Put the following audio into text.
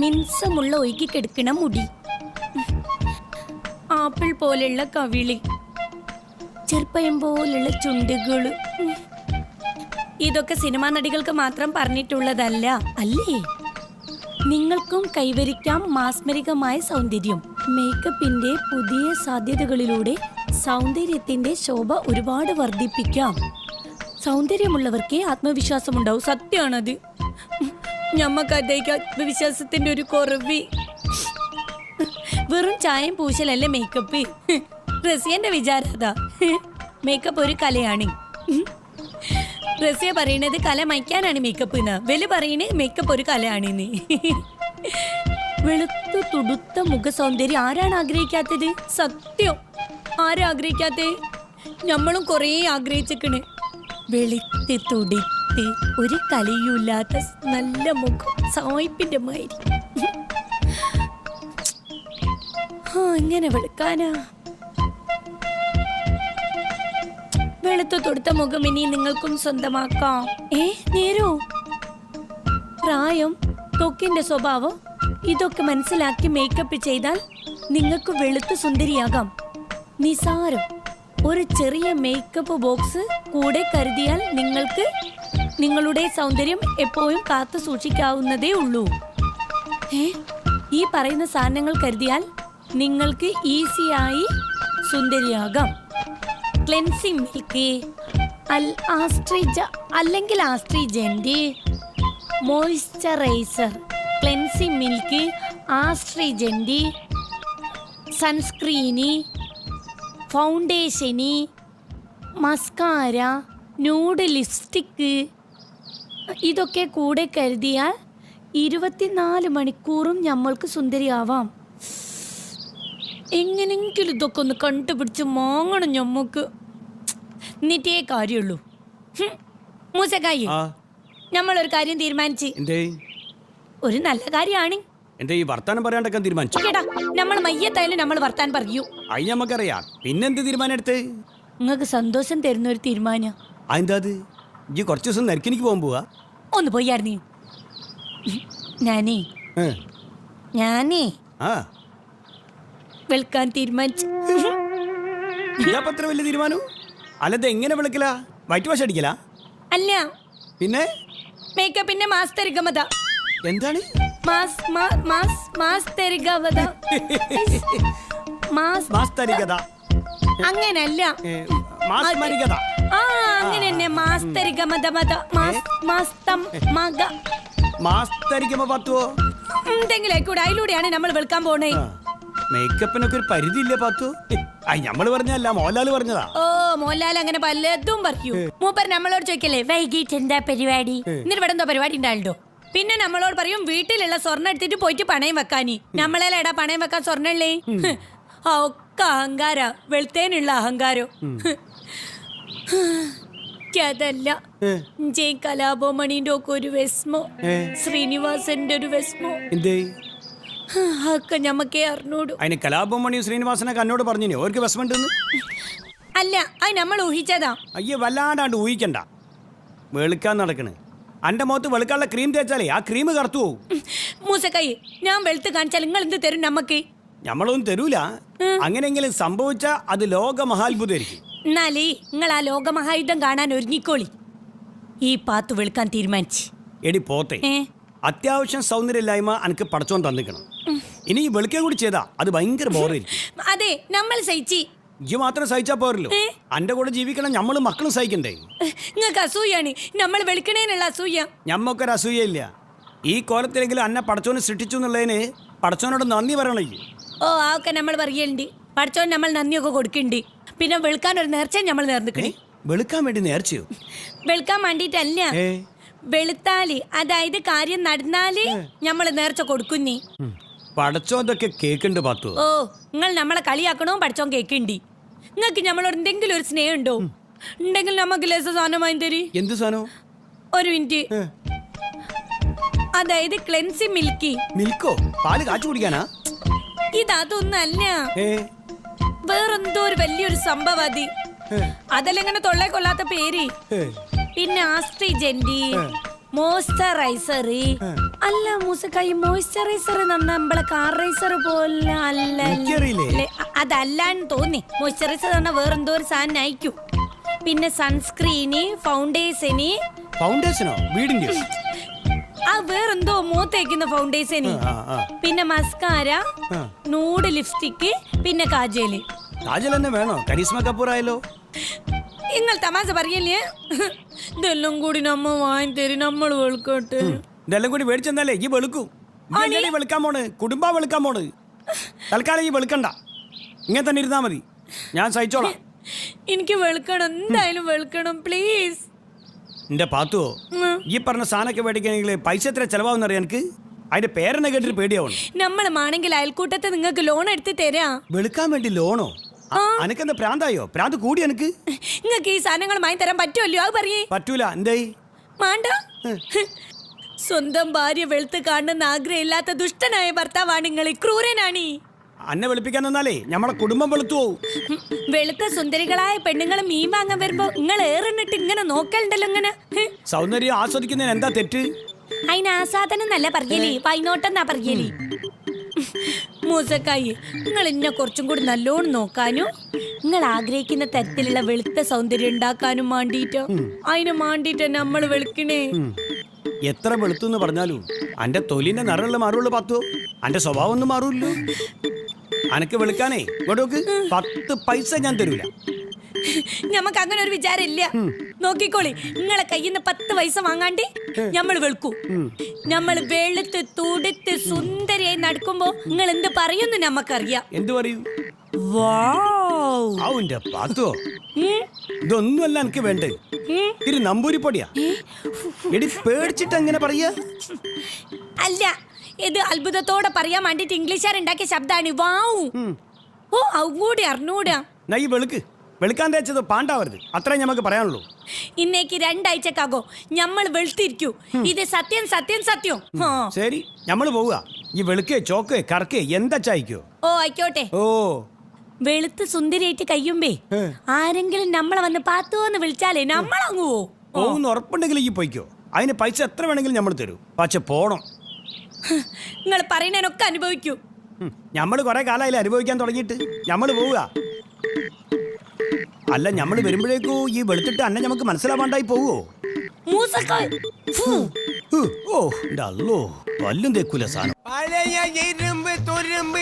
മിൻസമുള്ള ഒഴുകി കിടക്കണ മുടി. ആപ്പിൾ പോലെയുള്ള കവിളി. ചെറുപ്പയം പോലുള്ള ചുണ്ടുകൾ ഇതൊക്കെ സിനിമാ നടികൾക്ക് മാത്രം പറഞ്ഞിട്ടുള്ളതല്ല. അല്ലേ? നിങ്ങൾക്കും കൈവരിക്കാം മാസ്മരികമായ സൗന്ദര്യം. മേക്കപ്പിന്റെ പുതിയ സാധ്യതകളിലൂടെ സൗന്ദര്യത്തിന്റെ ശോഭ ഒരുപാട് വർദ്ധിപ്പിക്കാം. സൗന്ദര്യമുള്ളവർക്കേ ആത്മവിശ്വാസമുണ്ടാവും. സത്യമാണത് ഞമ്മക്ക് അദ്ദേഹം ആത്മവിശ്വാസത്തിന്റെ ഒരു കുറവി. വെറും ചായം പൂശലല്ലേ മേക്കപ്പ് റസിയന്റെ വിചാരത മേക്കപ്പ് ഒരു കലയാണ്. റസിയ പറയണത് കല മയ്ക്കാനാണ് മേക്കപ്പ് എന്ന് വെൽ പറയണേ മേക്കപ്പ് ഒരു കലയാണെന്ന്. വെളുത്തു തുടുത്ത മുഖ സൗന്ദര്യം ആരാണ് ആഗ്രഹിക്കാത്തത്? സത്യം. ആരാഗ്രഹിക്കാത്തേ നമ്മളും കുറേ ആഗ്രഹിച്ചിക്കണ് വെളുത്ത് തുടിത്ത് ഒരു കലയുമില്ലാത്ത നല്ല മുഖം. സായിപ്പിന്റെ മാതിരി. ആ, എങ്ങനെ വെളുക്കാനാ? വെളുത്തു തൊടുത്ത മുഖം ഇനി നിങ്ങൾക്കും സ്വന്തമാക്കാം. ഏ നേരോ? പ്രായം തൊക്കിന്റെ സ്വഭാവം ഇതൊക്കെ മനസ്സിലാക്കി മേക്കപ്പ് ചെയ്താൽ നിങ്ങൾക്ക് വെളുത്ത് സുന്ദരിയാകാം. നിസാരം. ഒരു ചെറിയ മേക്കപ്പ് ബോക്സ് കൂടെ കരുതിയാൽ നിങ്ങൾക്ക് നിങ്ങളുടെ സൗന്ദര്യം എപ്പോഴും കാത്തു സൂക്ഷിക്കാവുന്നതേ ഉള്ളൂ. ഈ പറയുന്ന സാധനങ്ങൾ കരുതിയാൽ നിങ്ങൾക്ക് ഈസിയായി സുന്ദരിയാകാം. ക്ലെൻസിംഗ് മിൽക്ക് അൽ അല്ലെങ്കിൽ astringent moisturiser cleansing milk astringent sunscreen foundation mascara nude lipstick ഇതൊക്കെ കൂടെ കരുതിയാൽ ഇരുപത്തിനാല് മണിക്കൂറും നമ്മൾക്ക് സുന്ദരിയാവാം. എങ്ങനെങ്കിലും ഇതൊക്കെ ഒന്ന് കണ്ടുപിടിച്ച് മാങ്ങണം ഞമ്മക്ക്. എന്നിട്ടേ കാര്യമുള്ളൂ. മൂസക്കായി നമ്മൾ നമ്മളൊരു കാര്യം തീരുമാനിച്ച്. ഒരു നല്ല കാര്യമാണ് എന്തേ ഈ വർത്താനം പറയാണ്ടൊക്കെ തീരുമാനിച്ചു? നമ്മൾ മയ്യത്തായാലും നമ്മൾ വർത്താൻ പറയൂ. അയ്യ നമുക്കറിയാം പിന്നെന്ത് തീരുമാനം എടുത്ത് നിങ്ങൾക്ക് സന്തോഷം തരുന്ന ഒരു തീരുമാനം. ഇജ്ജ് കുറച്ച് ദിവസം നരക്കിനിക്ക് പോകാൻ പോവാ. ഒന്ന് പോയി ഞാനേ. ഏ, ഞാനേ. ആ. വെളുക്കാൻ തീരുമാനിച്ചു. ഇതാ പത്ര വലിയ തീരുമാനം? അല്ലത് എങ്ങനെ വിളിക്കല? White wash അടിക്കല? അല്ല. പിന്നെ? മേക്കപ്പിന്റെ മാസ് തരികമത എന്താണ്? മാസ് മാ- മാസ് മാസ് തരികമത മാസ്. മാസ്തരികത. അങ്ങനല്ല. ഏ, മാസ്മരികത. ആ അങ്ങനെ തന്നെ. മാസ് തരികമത മത മാസ് മാസ്തം മക മാസ്തരിക്കുമ്പോ പത്തുവോ എന്തെങ്കിലും അതിലൂടെയാണ് നമ്മൾ വെളുക്കാൻ പോണേ. മേക്കപ്പിനൊക്കെ ഒരു പരിധി ഇല്ലേ പത്തു ഞമ്മൾ പറഞ്ഞല്ല മോഹൻലാൽ പറഞ്ഞതാ. ഓ മോഹൻലാൽ അങ്ങനെ പലതും പറയൂ. മൂപ്പർ നമ്മളോട് ചോദിക്കല്ലേ വൈകിട്ട് എന്താ പരിപാടി? എന്നിട്ട് ഇവിടെ എന്തോ പരിപാടി ഉണ്ടായിട്ടോ പിന്നെ നമ്മളോട് പറയും വീട്ടിലുള്ള സ്വർണം എടുത്തിട്ട് പോയിട്ട് പണയം വെക്കാനി. നമ്മളേലാടാ പണയം വെക്കാൻ സ്വർണല്ലേ ഒക്കെ അഹങ്കാര. വെളുത്തേനുള്ള അഹങ്കാരം. അതല്ല ഏ, ജയ് കലാഭവമണിന്റെ ഒക്കെ ഒരു വെസ്മോ. ശ്രീനിവാസന്റെ ഒരു വെസ്മോ. ഒക്കെ ഞമ്മക്കേ അറിഞ്ഞൂടു. അതിന് കലാപമണിയും ശ്രീനിവാസനൊക്കെ എന്നോട് പറഞ്ഞു ഓർക്ക് വിഷമുണ്ടെന്ന് അല്ല അത് നമ്മൾ ഊഹിച്ചതാ. അയ്യോ വല്ലാണ്ടാണ്ട് ഊഹിക്കണ്ട. വെളുക്കാൻ നടക്കണ്. അന്റെ മുഖത്ത് വെളുക്കാനുള്ള ക്രീം തേച്ചാലേ ആ ക്രീം കറുത്തു പോകും മൂസക്കൈ ഞാൻ വെളുത്ത് കാണിച്ചാൽ നിങ്ങൾ എന്ത് തരും നമ്മക്ക്? ഞമ്മളൊന്നും തരൂല. അങ്ങനെങ്കിലും സംഭവിച്ച അത് ലോക മഹാത്ഭുതമായിരിക്കും എന്നാലേ നിങ്ങൾ ആ ലോകമഹായുദ്ധം കാണാൻ ഒരുങ്ങിക്കോളി. ഈ പാത്ത് വെളുക്കാൻ തീരുമാനിച്ച്. എടി പോത്തെ അത്യാവശ്യം സൗന്ദര്യമില്ലായ്മ എനിക്ക് പടച്ചോൻ തന്നിക്കണം. ഇനി വെളുക്കാൻ കൂടി ചെയ്താ അത് ഭയങ്കര ബോറായിരിക്കും അതെ നമ്മൾ സഹിച്ചി. ഇജ്ജ് മാത്രം സഹിച്ചാ പോരല്ലോ? അന്റെ കൂടെ ജീവിക്കണം ഞമ്മളും മക്കളും സഹിക്കണ്ടേ? നിങ്ങൾക്ക് അസൂയാണ്. നമ്മൾ വെളുക്കണേനുള്ള അസൂയ. ഞമ്മക്കൊരു അസൂയയില്ല ഈ കോലത്തിലെങ്കിലും അന്നെ പടച്ചോനെ സൃഷ്ടിച്ചു എന്നുള്ളതിന് പടച്ചോനോട് നന്ദി പറയണേ ഓ ആ ഒക്കെ നമ്മൾ പറയലുണ്ട്. പഠിച്ചോൻ നമ്മൾ നന്ദിയൊക്കെ കൊടുക്കണ്ടി. പിന്നെ വെളുക്കാൻ ഒരു നേർച്ച നമ്മൾ നേർന്നിക്കണേ. വെളുക്കാൻ വേണ്ടി നേർച്ചയോ? വെളുക്കാൻ വേണ്ടിട്ടല്ല. വെളുത്താലി അതായത് കാര്യം നടന്നാൽ നമ്മൾ നേർച്ച കൊടുക്കുന്നേ. ഇതൊക്കെ കേക്കുണ്ട് പത്തു. ഓ നിങ്ങൾ നമ്മളെ കളിയാക്കണോ? പഠിച്ചോൻ കേക്കുണ്ടി നിങ്ങൾക്ക് നമ്മളോട് എന്തെങ്കിലും ഒരു സ്നേഹം ഉണ്ടോ? ഉണ്ടെങ്കിൽ നമുക്ക് ലേസ സാധനം വാങ്ങി തരി. എന്ത് സാധനം? ഒരു മിനിറ്റ്. അതായത് ക്ലെൻസി മിൽക്കി. മിൽക്കോ? പാൽ കാച്ചു കുടിക്കാനാ? ഇതാ ഏ. വേറെന്തോ ഒരു വലിയൊരു സംഭവതി ഏ, അതല്ല ഇങ്ങനെ തൊള്ളേ കൊള്ളാത്ത പേര്. പിന്നെ ആസ്ട്രിജന്റ് മോയ്സ്ചറൈസർ. അല്ല മൂസക്കായി മോയ്സ്ചറൈസർ നമ്മളെ കാർ റൈസർ പോലെ അല്ല അതല്ലാന്ന് തോന്നി. മോയ്സ്ചറൈസർ പറഞ്ഞ വേറെന്തോ ഒരു സാധനം അയക്കും പിന്നെ സൺസ്ക്രീന് ഫൗണ്ടേഷന്. ഫൗണ്ടേഷനോ? വീടിന്റെ ആ വേറെന്തോ മൂത്തേക്കുന്ന ഫൗണ്ടേഷന്. പിന്നെ മസ്കാര. നൂഡ് ലിപ്സ്റ്റിക്ക് പിന്നെ കാജൽ. കാജൽ തന്നെ വേണോ? കരീസ്മ കപൂർ ആയല്ലോ നിങ്ങൾ തമാശ പറയല്ലേ? ഇതെല്ലാം കൂടി നമ്മ വാങ്ങി തരും നമ്മൾ വെളുക്കോട്ട്. ഇതെല്ലാം കൂടി മേടിച്ചെന്നാലേ ഈ വെളുക്കും. വെളുക്കാൻ പോണ്? കുടുംബ വെളുക്കാൻ പോണ്. തൽക്കാലം ഈ വെളുക്കണ്ട. ഇങ്ങനെ തന്നെ ഇരുന്നാ മതി. ഞാൻ സഹിച്ചോളാം. എനിക്ക് വെളുക്കണം. എന്തായാലും വെളുക്കണം പ്ലീസ് എന്റെ പാത്തുവോ ഈ പറഞ്ഞ സാധനമൊക്കെ മേടിക്കണമെങ്കിൽ പൈസ എത്ര ചെലവാകുന്ന അറിയാം എനിക്ക്? അതിന്റെ പേരെന്നെ കേട്ടിട്ട് പേടിയാവണം. നമ്മളുമാണെങ്കിൽ അയൽക്കൂട്ടത്തെ നിങ്ങൾക്ക് ലോൺ എടുത്ത് തരാം. വെളുക്കാൻ വേണ്ടി ലോണോ അനക്കെന്താ പ്രാന്തായോ? പ്രാന്ത് കൂടി എനിക്ക് നിങ്ങൾക്ക് ഈ സാധനങ്ങൾ വാങ്ങി തരാൻ പറ്റുമല്ലോ അത് പറയേ. പറ്റൂല എന്തായി? മാണ്ട. സ്വന്തം ഭാര്യ വെളുത്ത് കാണുന്ന ആഗ്രഹമില്ലാത്ത ദുഷ്ടനായ ഭർത്താവാണ് നിങ്ങൾ ക്രൂരനാണി. അന്നെ വെളുപ്പിക്കാൻ നിന്നാലേ നമ്മളെ കുടുംബം വെളുത്തു പോവും. വെളുത്ത സുന്ദരികളായ പെണ്ണുങ്ങൾ മീൻ വാങ്ങാൻ വരുമ്പോ നിങ്ങൾ ഏറിനിട്ട് ഇങ്ങനെ നോക്കലുണ്ടല്ലോ ഇങ്ങനെ. സൗന്ദര്യം ആസ്വദിക്കുന്നതിന് എന്താ തെറ്റ്? അതിന് ആസാദനം എന്നല്ല പറയലേ പൈനോട്ടെന്നാ പറയലേ മൂസക്കായി നിങ്ങൾ എന്നെ കുറച്ചും കൂടി നല്ലോണം നോക്കാനും? നിങ്ങൾ ആഗ്രഹിക്കുന്ന തരത്തിലുള്ള വെളുത്ത സൗന്ദര്യം ഉണ്ടാക്കാനും മാണ്ടിട്ടോ? അതിന് മാണ്ടിട്ട നമ്മൾ വെളുക്കണേ? എത്ര വെളുത്തു എന്ന് പറഞ്ഞാലും അന്റെ തൊലിന്റെ നിറമുള്ള മാറുള്ളൂ പത്തോ. അന്റെ സ്വഭാവം ഒന്നും മാറൂല്ലോ അനക്ക് വെളുക്കാനേ ഇങ്ങോട്ട് പത്ത് പൈസ ഞാൻ തരൂല. ഞമ്മക്ക് അങ്ങനെ ഒരു വിചാരം ഇല്ല. നോക്കിക്കോളി നിങ്ങളെ കയ്യിൽ നിന്ന് പത്ത് പൈസ വാങ്ങാണ്ടി നമ്മൾ വെളുക്കൂ നമ്മൾ വെളുത്ത് തുടുത്ത് സുന്ദരിയായി നടക്കുമ്പോ നിങ്ങൾ എന്ത് പറയുന്നു നമ്മക്കറിയാം എന്ത് പറയൂ? പാത്തോ? ഇതൊന്നുമല്ല എനിക്ക് വേണ്ടേ. ഇത് നമ്പൂരിപ്പൊടിയാ. എടി പേടിച്ചിട്ട് അങ്ങനെ പറയാ? അല്ല ഇത് അത്ഭുതത്തോടെ പറയാൻ വേണ്ടിട്ട് ഇംഗ്ലീഷുകാർ ഉണ്ടാക്കിയ ശബ്ദാണ് വാവും. ഓ കൂടി അറിഞ്ഞൂടാ നൈ വെളുക്ക്. വെളുക്കാൻ തേച്ചത് പാണ്ടാവരുത് അത്രേ നമുക്ക് പറയാനുള്ളൂ. ഇന്നേക്ക് രണ്ടാഴ്ചക്കാകോ ഞമ്മൾ വെളുത്തിരിക്കൂ. ഇത് സത്യം സത്യം സത്യം. ശരി നമ്മൾ പോവുക. ഈ വെളുക്ക് ചോക്ക് കറക്ക് എന്താ ചായക്കോ? ഓ ആയിക്കോട്ടെ. ഓ. വെളുത്ത് സുന്ദരിയായിട്ട് കയ്യുമ്പേ ആരെങ്കിലും നമ്മളെ വന്ന് പാത്തുവെന്ന് വിളിച്ചാലേ നമ്മളങ്ങ് പോവും. പോകുന്ന ഉറപ്പുണ്ടെങ്കിൽ ഈ പൊയ്ക്കോ. അതിന് പൈസ എത്ര വേണമെങ്കിലും നമ്മൾ തരൂ. പക്ഷെ പോണം. നിങ്ങൾ പറയുന്നതിനൊക്കെ അനുഭവിക്കൂ. നമ്മൾ കുറെ കാലമായില്ല അനുഭവിക്കാൻ തുടങ്ങിയിട്ട്? നമ്മൾ പോവുക. അല്ല നമ്മൾ വരുമ്പോഴേക്കോ ഈ വെളുത്തിട്ട് അന്നെ നമുക്ക് മനസ്സിലാവാണ്ടായി പോവോ? മൂസക്ക ഫു. ഹ്, ഓ ഡല്ലോ വല്ലും തേക്കൂല സാധനം. പഴയ ഇരുമ്പ് തുരുമ്പ്